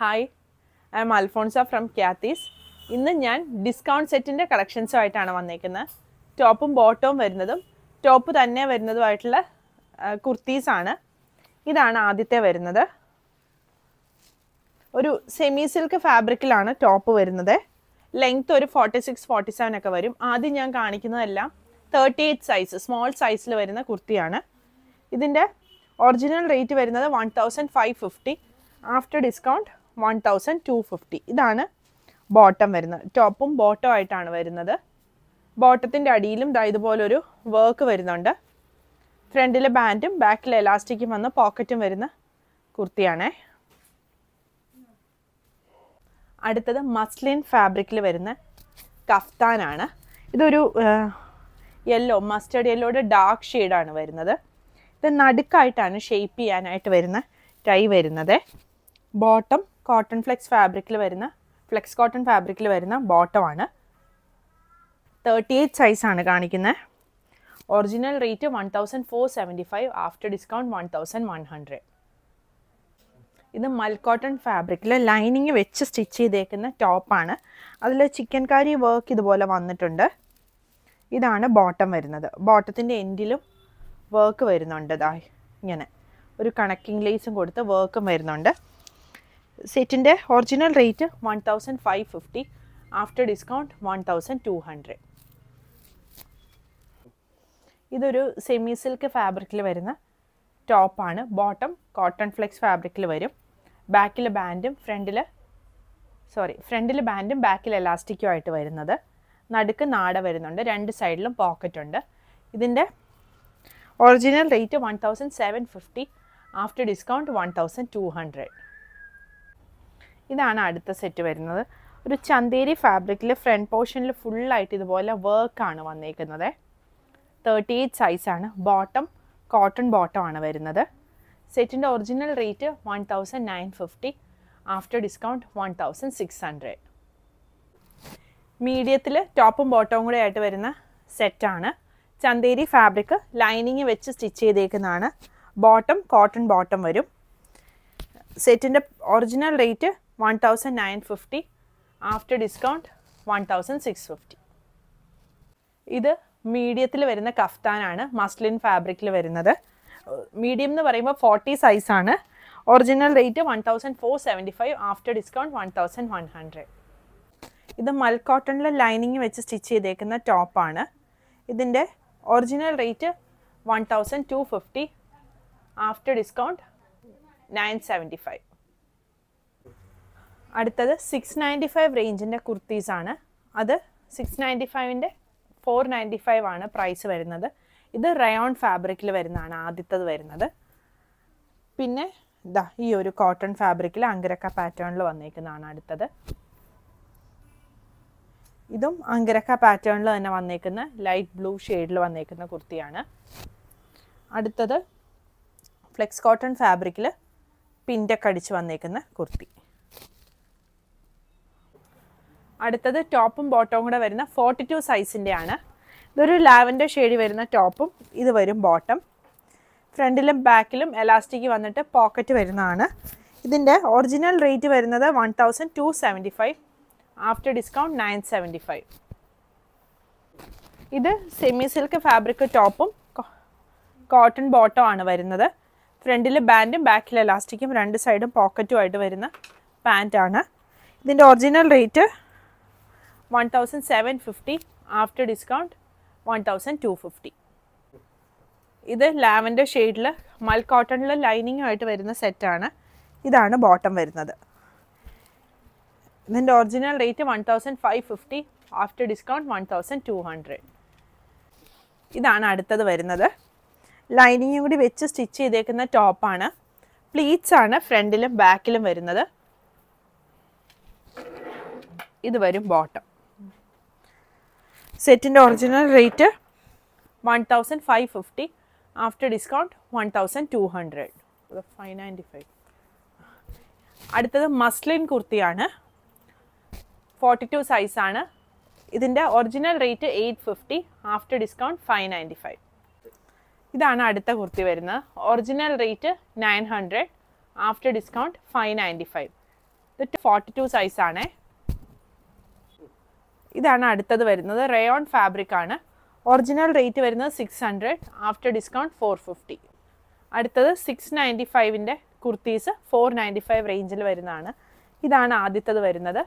Hi I am Alphonsa from ക്യാത്തീസ് ഇന്ന് ഞാൻ discount സെറ്റിന്റെ കളക്ഷൻസുമായിട്ടാണ് വന്നേക്കുന്നത് ടോപ്പും ബോട്ടവും വരുന്നതും ടോപ്പ് തന്നെ വരുന്നതുമായിട്ടുള്ള കുർത്തീസാണ് ഇതാണ് ആദ്യത്തെ വരുന്നത്. ഒരു സെമി സിൽക്ക് ഫാബ്രിക്കിലാണ് ടോപ്പ് വരുന്നത്. ലെങ്ത് ഒരു ഫോർട്ടി സിക്സ് ഫോർട്ടി സെവൻ ഒക്കെ വരും. ആദ്യം ഞാൻ കാണിക്കുന്നതെല്ലാം തേർട്ടി എയ്റ്റ് സൈസ് സ്മോൾ സൈസിൽ വരുന്ന കുർത്തിയാണ് ഇതിന്റെ ഒറിജിനൽ റേറ്റ് വരുന്നത് one thousand five fifty after discount one thousand two fifty ഇതാണ് ബോട്ടം വരുന്നത്. ടോപ്പും ബോട്ടം ആയിട്ടാണ് വരുന്നത്. ബോട്ടത്തിന്റെ അടിയിലും ദാ ഇതുപോലൊരു വർക്ക് വരുന്നുണ്ട്. ഫ്രണ്ടിൽ ബാൻഡും ബാക്കിൽ എലാസ്റ്റിക്കും വന്ന് പോക്കറ്റും വരുന്ന കുർത്തിയാണേ. അടുത്തത് മസ്ലിൻ ഫാബ്രിക്കിൽ വരുന്ന കഫ്താനാണ്. ഇതൊരു യെല്ലോ മസ്റ്റേഡ് യെല്ലോയുടെ ഡാർക്ക് ഷെയ്ഡാണ് വരുന്നത്. ഇത് നടുക്കായിട്ടാണ് ഷെയ്പ്പ് ചെയ്യാനായിട്ട് വരുന്ന ടൈ വരുന്നത്. ബോട്ടം കോട്ടൺ ഫ്ലെക്സ് ഫാബ്രിക്കിൽ വരുന്ന ഫ്ലെക്സ് കോട്ടൺ ഫാബ്രിക്കിൽ വരുന്ന ബോട്ടമാണ് തേർട്ടി എയ്റ്റ് സൈസാണ് കാണിക്കുന്നത് original rate one thousand four seventy five after discount one thousand one hundred ഇത് മൽക്കോട്ടൺ ഫാബ്രിക്കിൽ ലൈനിങ് വെച്ച് സ്റ്റിച്ച് ചെയ്തേക്കുന്ന ടോപ്പാണ് അതിൽ ചിക്കൻ കാരി വർക്ക് ഇതുപോലെ വന്നിട്ടുണ്ട്. ഇതാണ് ബോട്ടം വരുന്നത്. ബോട്ടത്തിന്റെ എൻഡിലും വർക്ക് വരുന്നുണ്ട് ഇതായി ഇങ്ങനെ. ഒരു കണക്കിംഗ് ലേസും കൊടുത്ത് വർക്കും വരുന്നുണ്ട്. സെറ്റിന്റെ original rate one thousand five fifty after discount one thousand two hundred ഇതൊരു സെമി സിൽക്ക് ഫാബ്രിക്കിൽ വരുന്ന ടോപ്പാണ് ബോട്ടം കോട്ടൺ ഫ്ലെക്സ് ഫാബ്രിക്കിൽ വരും. ബാക്കിൽ ബാൻഡും ഫ്രണ്ടിൽ സോറി ഫ്രണ്ടിൽ ബാൻഡും ബാക്കിൽ എലാസ്റ്റിക്കും ആയിട്ട് വരുന്നത്. നടുക്ക് നാട വരുന്നുണ്ട്. രണ്ട് സൈഡിലും പോക്കറ്റ് ഉണ്ട്. ഇതിന്റെ original rate one thousand seven fifty after discount one thousand two hundred ഇതാണ് അടുത്ത സെറ്റ് വരുന്നത്. ഒരു ചന്തേരി ഫാബ്രിക്കിൽ ഫ്രണ്ട് പോർഷനിൽ ഫുള്ളായിട്ട് ഇതുപോലെ വർക്കാണ് വന്നേക്കുന്നത്. തേർട്ടി എയ്റ്റ് സൈസാണ് ബോട്ടം കോട്ടൺ ബോട്ടം ആണ് വരുന്നത്. സെറ്റിന്റെ original rate one thousand nine fifty after discount one thousand six hundred മീഡിയത്തിൽ ടോപ്പും ബോട്ടവും കൂടെ ആയിട്ട് വരുന്ന സെറ്റാണ് ചന്തേരി ഫാബ്രിക് ലൈനിങ് വെച്ച് സ്റ്റിച്ച് ചെയ്തേക്കുന്നതാണ്. ബോട്ടം കോട്ടൺ ബോട്ടം വരും. സെറ്റിന്റെ original rate one thousand nine fifty after discount one thousand six fifty ഇത് മീഡിയത്തിൽ വരുന്ന കഫ്താനാണ് മസ്ലിൻ ഫാബ്രിക്കിൽ വരുന്നത്. മീഡിയം എന്ന് പറയുമ്പോൾ ഫോർട്ടി സൈസാണ് original rate one thousand four seventy five after discount one thousand one hundred ഇത് മൽ കോട്ടണിൽ ലൈനിങ് വെച്ച് സ്റ്റിച്ച് ചെയ്തേക്കുന്ന ടോപ്പാണ് ഇതിന്റെ original rate one thousand two fifty after discount nine seventy five അടുത്തത് സിക്സ് നയന്റി ഫൈവ് റേഞ്ചിന്റെ കുർത്തീസാണ് അത് സിക്സ് നയന്റി ഫൈവിന്റെ ഫോർ നയന്റി ഫൈവ് ആണ് പ്രൈസ് വരുന്നത്. ഇത് റയോൺ ഫാബ്രിക്കിൽ വരുന്നതാണ് ആദ്യത്തത് വരുന്നത്. പിന്നെ ഇതാ ഈ ഒരു കോട്ടൺ ഫാബ്രിക്കിൽ അങ്കരക്ക പാറ്റേണിൽ വന്നേക്കുന്നതാണ് അടുത്തത്. ഇതും അങ്കരക്ക പാറ്റേണിൽ തന്നെ വന്നേക്കുന്ന ലൈറ്റ് ബ്ലൂ ഷെയ്ഡിൽ വന്നേക്കുന്ന കുർത്തിയാണ്. അടുത്തത് ഫ്ലെക്സ് കോട്ടൺ ഫാബ്രിക്കിൽ പിന്റൊക്കെ അടിച്ച് വന്നേക്കുന്ന കുർത്തി. അടുത്തത് ടോപ്പും ബോട്ടവും കൂടെ വരുന്ന ഫോർട്ടി ടു സൈസിന്റെ ആണ് ഇതൊരു ലാവൻഡർ ഷെയ്ഡ് വരുന്ന ടോപ്പും ഇത് വരും ബോട്ടം. ഫ്രണ്ടിലും ബാക്കിലും എലാസ്റ്റിക് വന്നിട്ട് പോക്കറ്റ് വരുന്നതാണ്. ഇതിന്റെ ഒറിജിനൽ റേറ്റ് വരുന്നത് one thousand two seventy five after discount nine seventy five ഇത് സെമി സിൽക്ക് ഫാബ്രിക് ടോപ്പും കോട്ടൺ ബോട്ടം ആണ് വരുന്നത്. ഫ്രണ്ടിൽ ബാൻഡും ബാക്കിൽ എലാസ്റ്റിക്കും രണ്ട് സൈഡും പോക്കറ്റുമായിട്ട് വരുന്ന പാന്റാണ് ഇതിന്റെ original rate one thousand seven fifty after discount one thousand two fifty ഇത് ലാവൻഡർ ഷെയ്ഡിൽ മൽ കോട്ടണിൽ ലൈനിങ് ആയിട്ട് വരുന്ന സെറ്റാണ് ഇതാണ് ബോട്ടം വരുന്നത്. ഇതിന്റെ original rate one thousand five fifty after discount one thousand two hundred ഇതാണ് അടുത്തത് വരുന്നത്. ലൈനിങ്ങും കൂടി വെച്ച് സ്റ്റിച്ച് ചെയ്തേക്കുന്ന ടോപ്പാണ് പ്ലീറ്റ്സ് ആണ് ഫ്രണ്ടിലും ബാക്കിലും വരുന്നത്. ഇത് വരും ബോട്ടം സെറ്റിന്റെ original rate one thousand five fifty after discount one thousand two hundred five ninety five അടുത്തത് മസ്ലിൻ കുർത്തിയാണ്. ഫോർട്ടി ടു സൈസാണ് ഇതിന്റെ original rate eight fifty after discount five ninety five ഇതാണ് അടുത്ത കുർത്തി വരുന്നത്. Original rate nine hundred after discount five ninety five ഇത് forty two സൈസാണേ ഇതാണ് അടുത്തത് വരുന്നത്. റയോൺ ഫാബ്രിക് ആണ്. ഒറിജിനൽ റേറ്റ് വരുന്നത് six hundred after discount four fifty അടുത്തത് six ninety ഫൈവിന്റെ kurtis four ninety five റേഞ്ചിൽ വരുന്നതാണ്. ഇതാണ് ആദ്യത്തത് വരുന്നത്.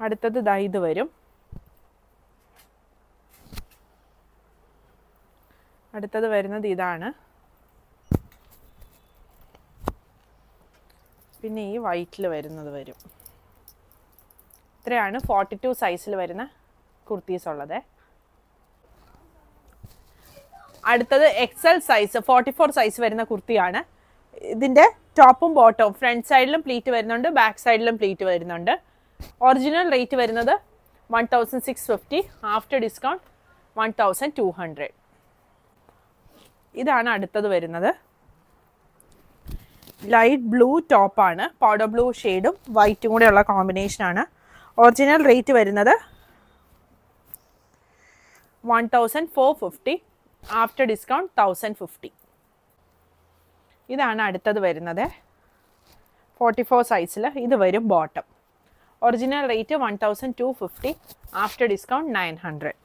അടുത്തത് ദാ ഇത് വരും. അടുത്തത് വരുന്നത് ഇതാണ്. പിന്നെ ഈ വൈറ്റിൽ വരുന്നത് വരും. ഇത്രയാണ് ഫോർട്ടി ടു സൈസിൽ വരുന്ന കുർത്തീസ് ഉള്ളത്. അടുത്തത് XL size forty four size വരുന്ന കുർത്തിയാണ്. ഇതിന്റെ ടോപ്പും ബോട്ടവും ഫ്രണ്ട് സൈഡിലും പ്ലീറ്റ് വരുന്നുണ്ട് ബാക്ക് സൈഡിലും പ്ലീറ്റ് വരുന്നുണ്ട്. ഒറിജിനൽ റേറ്റ് വരുന്നത് one thousand six fifty after discount one thousand two hundred ഇതാണ് അടുത്തത് വരുന്നത്. ലൈറ്റ് ബ്ലൂ ടോപ്പാണ് പൗഡർ ബ്ലൂ ഷെയ്ഡും വൈറ്റും കൂടെയുള്ള കോമ്പിനേഷനാണ് ഒറിജിനൽ റേറ്റ് വരുന്നത് one thousand four fifty after discount thousand fifty. ഇതാണ് അടുത്തത് വരുന്നത്. ഫോർട്ടി ഫോർ സൈസിൽ ഇത് വരും bottom. Original rate one thousand two fifty after discount nine hundred.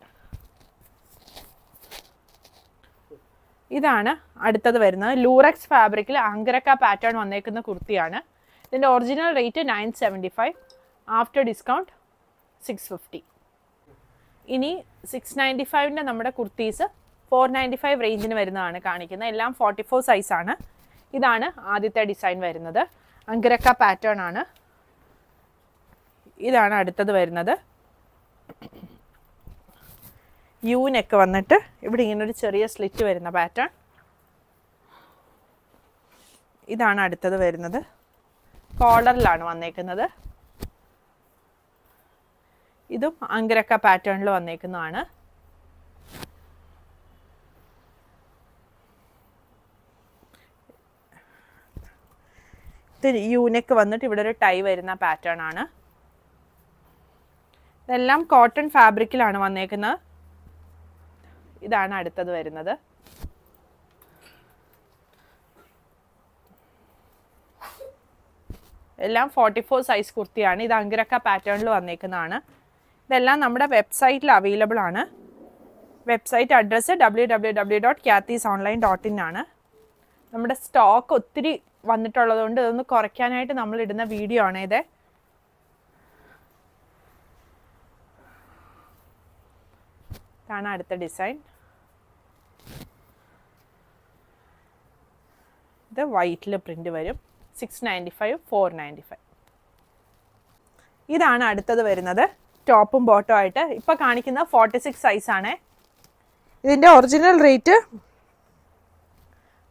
ഇതാണ് അടുത്തത് വരുന്നത്. ലൂറക്സ് ഫാബ്രിക്കിൽ അങ്കരക്ക പാറ്റേൺ വന്നേക്കുന്ന കുർത്തിയാണ്. ഇതിന്റെ original rate nine seventy five. After discount six fifty ഇനി സിക്സ് നയന്റി ഫൈവിന്റെ നമ്മുടെ കുർത്തീസ് ഫോർ നയന്റി ഫൈവ് റേഞ്ചിന് വരുന്നതാണ് കാണിക്കുന്നത്. എല്ലാം ഫോർട്ടി ഫോർ സൈസാണ് ഇതാണ് ആദ്യത്തെ ഡിസൈൻ വരുന്നത്. അങ്കരക്ക പാറ്റേൺ ആണ്. ഇതാണ് അടുത്തത് വരുന്നത്. യൂനൊക്കെ വന്നിട്ട് ഇവിടെ ഇങ്ങനൊരു ചെറിയ സ്ലിറ്റ് വരുന്ന പാറ്റേൺ ഇതാണ് അടുത്തത് വരുന്നത്. കോളറിലാണ് വന്നേക്കുന്നത്. ഇതും അങ്കരക്ക പാറ്റേണിൽ വന്നേക്കുന്നതാണ്. ഇത് യൂനെക്ക് വന്നിട്ട് ഇവിടെ ഒരു ടൈ വരുന്ന പാറ്റേൺ ആണ്. ഇതെല്ലാം കോട്ടൺ ഫാബ്രിക്കിലാണ് വന്നേക്കുന്നത്. ഇതാണ് അടുത്തത് വരുന്നത്. എല്ലാം ഫോർട്ടി ഫോർ സൈസ് കുർത്തിയാണ്. ഇത് അങ്കിരക്ക പാറ്റേണിൽ വന്നേക്കുന്നതാണ്. ഇതെല്ലാം നമ്മുടെ വെബ്സൈറ്റിൽ അവൈലബിൾ ആണ്. Website address W W W dot ക്യാത്തീസ് online dot in ആണ്. നമ്മുടെ സ്റ്റോക്ക് ഒത്തിരി വന്നിട്ടുള്ളതുകൊണ്ട് ഇതൊന്ന് കുറയ്ക്കാനായിട്ട് നമ്മൾ ഇടുന്ന വീഡിയോ ആണ് ഇത്. ഇതാണ് അടുത്ത ഡിസൈൻ ഇത് വൈറ്റിൽ പ്രിന്റ് വരും. Six ninety five four ninety five ഇതാണ് അടുത്തത് വരുന്നത്. ടോപ്പും ബോട്ടം ആയിട്ട് ഇപ്പോൾ കാണിക്കുന്ന ഫോർട്ടി സിക്സ് ആണ്. ഇതിന്റെ original rate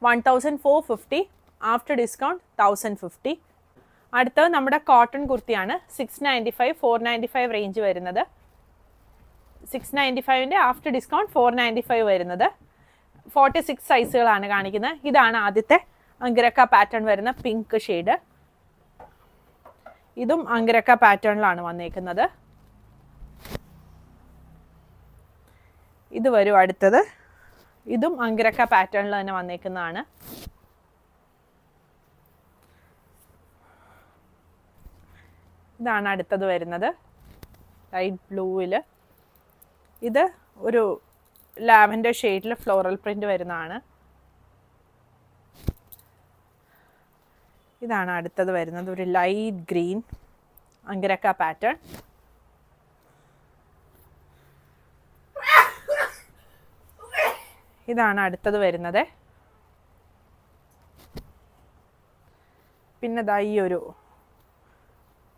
one thousand four fifty after discount thousand fifty അടുത്തത് നമ്മുടെ കോട്ടൺ കുർത്തിയാണ്. Six ninety five four ninety five range വരുന്നത്. Six ninety ഫൈവിന്റെ after discount four ninety five വരുന്നത്. ഫോർട്ടി സിക്സ് സൈസുകളാണ് കാണിക്കുന്നത്. ഇതാണ് ആദ്യത്തെ അങ്കിരക്ക പാറ്റേൺ വരുന്ന പിങ്ക് ഷെയ്ഡ് ഇതും അങ്കിരക്ക പാറ്റേണിലാണ് വന്നേക്കുന്നത്. ഇത് വരും അടുത്തത്. ഇതും അങ്കിരക്ക പാറ്റേണിൽ തന്നെ വന്നേക്കുന്നതാണ്. ഇതാണ് അടുത്തത് വരുന്നത്. ലൈറ്റ് ബ്ലൂവിൽ ഇത് ഒരു ലാവൻഡർ ഷെയ്ഡിൽ ഫ്ലോറൽ പ്രിന്റ് വരുന്നതാണ്. ഇതാണ് അടുത്തത് വരുന്നത്. ഒരു ലൈറ്റ് ഗ്രീൻ അങ്കിരക്ക പാറ്റേൺ ഇതാണ് അടുത്തത് വരുന്നത്. പിന്നെ ദാ ഈ ഒരു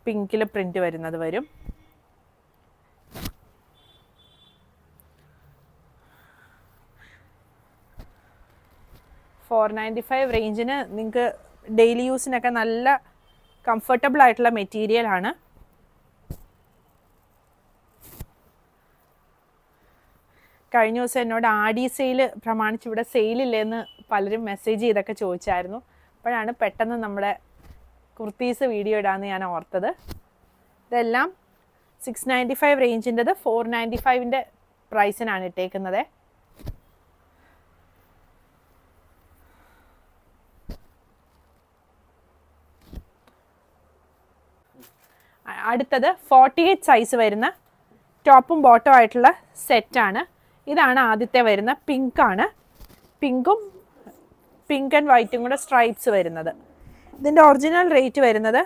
പിങ്കിൽ പ്രിന്റ് വരുന്നത് വരും. ഫോർ നയന്റി ഫൈവ് റേഞ്ചിന് നിങ്ങൾക്ക് ഡെയിലി യൂസിനൊക്കെ നല്ല കംഫർട്ടബിൾ ആയിട്ടുള്ള മെറ്റീരിയൽ കഴിഞ്ഞ ദിവസം എന്നോട് ആഡി സെയിൽ പ്രമാണിച്ച് ഇവിടെ സെയിലില്ലെന്ന് പലരും മെസ്സേജ് ചെയ്തൊക്കെ ചോദിച്ചായിരുന്നു. അപ്പോഴാണ് പെട്ടെന്ന് നമ്മുടെ കുർത്തീസ് വീഡിയോ ഇടാമെന്ന് ഞാൻ ഓർത്തത്. ഇതെല്ലാം സിക്സ് നയന്റി ഫൈവ് റേഞ്ചിന്റെത് ഫോർ നയന്റി ഫൈവിന്റെ പ്രൈസിനാണ് ഇട്ടേക്കുന്നത്. അടുത്തത് ഫോർട്ടി എയ്റ്റ് സൈസ് വരുന്ന ടോപ്പും ബോട്ടും ആയിട്ടുള്ള സെറ്റാണ് ഇതാണ് ആദ്യത്തെ വരുന്ന പിങ്കാണ് പിങ്കും പിങ്ക് ആൻഡ് വൈറ്റും കൂടെ സ്ട്രൈപ്സ് വരുന്നത്. ഇതിന്റെ ഒറിജിനൽ റേറ്റ് വരുന്നത്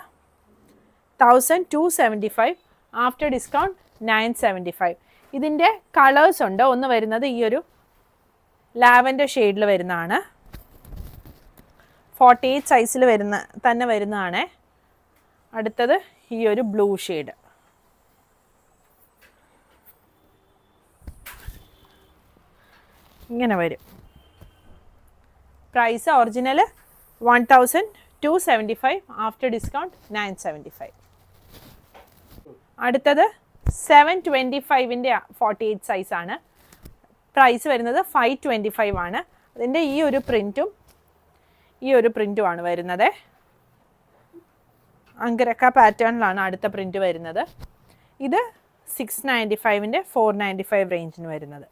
thousand two seventy five after discount nine seventy five ഇതിന്റെ കളേഴ്സ് ഉണ്ട്. ഒന്ന് വരുന്നത് ഈ ഒരു ലാവൻഡർ ഷെയ്ഡിൽ വരുന്നതാണ്. ഫോർട്ടി എയ്റ്റ് സൈസിൽ വരുന്ന തന്നെ വരുന്നതാണ്. അടുത്തത് ഈ ഒരു ബ്ലൂ ഷെയ്ഡ് ഇങ്ങനെ വരും. Price original one thousand two seventy five after discount nine seventy five അടുത്തത് സെവൻ ട്വന്റി ഫൈവിന്റെ ഫോർട്ടി എയ്റ്റ് സൈസാണ് പ്രൈസ് വരുന്നത് ഫൈവ് ട്വന്റി ഫൈവ് ആണ്. അതിന്റെ ഈ ഒരു പ്രിന്റും ഈ ഒരു പ്രിന്റുമാണ് വരുന്നത്. അങ്കരക്ക പാറ്റേണിലാണ് അടുത്ത പ്രിന്റ് വരുന്നത്. ഇത് സിക്സ് നയന്റി ഫൈവിന്റെ ഫോർ നയന്റി ഫൈവ് റേഞ്ചിന് വരുന്നത്.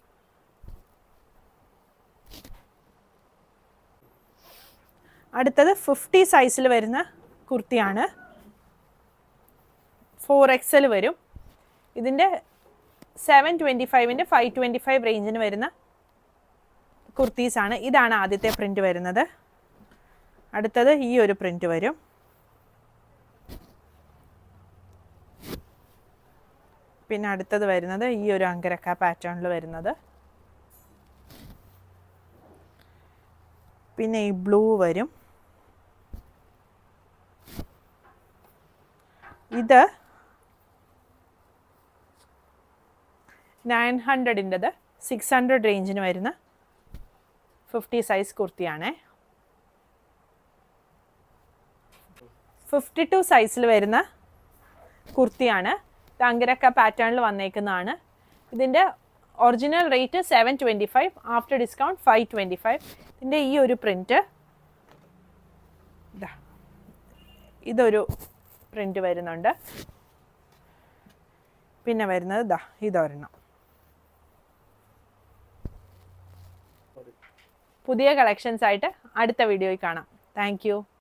അടുത്തത് ഫിഫ്റ്റി സൈസിൽ വരുന്ന കുർത്തിയാണ്. ഫോർ എക്സൽ വരും. ഇതിന്റെ സെവൻ ട്വന്റി ഫൈവിന്റെ ഫൈവ് ട്വന്റി ഫൈവ് റേഞ്ചിന് വരുന്ന കുർത്തീസാണ് ഇതാണ് ആദ്യത്തെ പ്രിന്റ് വരുന്നത്. അടുത്തത് ഈ ഒരു പ്രിന്റ് വരും. പിന്നെ അടുത്തത് വരുന്നത് ഈ ഒരു അങ്കരക്ക പാറ്റേണിൽ വരുന്നത്. പിന്നെ ഈ ബ്ലൂ വരും. ഇത് നയൻ ഹൺഡ്രഡിന്റെത് സിക്സ് ഹൺഡ്രഡ് റേഞ്ചിന് വരുന്ന ഫിഫ്റ്റി സൈസ് കുർത്തിയാണേ. ഫിഫ്റ്റി ടു സൈസിൽ വരുന്ന കുർത്തിയാണ്. തങ്കരക്ക പാറ്റേണിൽ വന്നേക്കുന്നതാണ്. ഇതിന്റെ original rate seven twenty five after discount five twenty five ഇതിന്റെ ഈ ഒരു പ്രിന്റ് ഇതാ. ഇതൊരു പ്രിന്റ് വരുന്നുണ്ട്. പിന്നെ വരുന്നത് ദാ ഇതൊരെണ്ണം. പുതിയ കളക്ഷൻസ് ആയിട്ട് അടുത്ത വീഡിയോയിൽ കാണാം. താങ്ക്